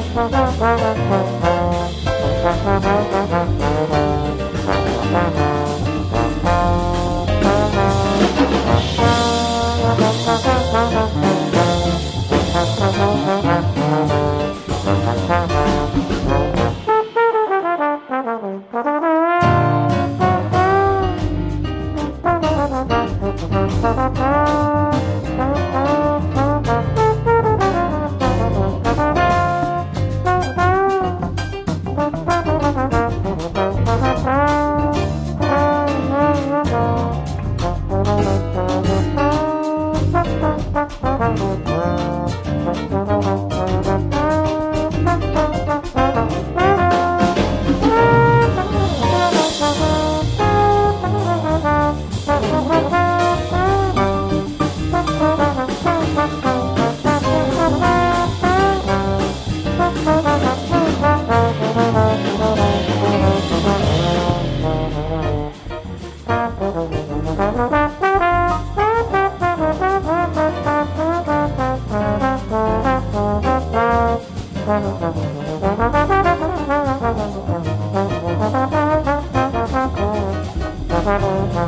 Thank you. Ha ha